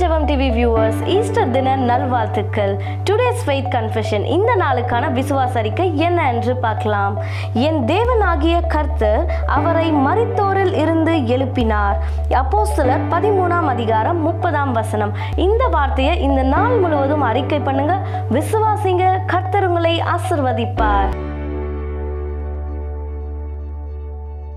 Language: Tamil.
ஜெபம் டிவி வியூவர்ஸ் ஈஸ்டர் தின நல்வாழ்த்துக்கள். டுடேஸ் ஃபெய்த் கன்ஃபெஷன் இந்த நாளுக்கான விசுவாச அறிக்கை என்ன என்று பார்க்கலாம். என் தேவனாகிய கர்த்தர் அவரை மரித்தோரில் இருந்து எழுப்பினார். அப்போ சிலர் பதிமூணாம் அதிகாரம் முப்பதாம் வசனம். இந்த வார்த்தையை இந்த நாள் முழுவதும் அறிக்கை பண்ணுங்க. விசுவாசிங்க கர்த்தர் உங்களை ஆசிர்வதிப்பார்.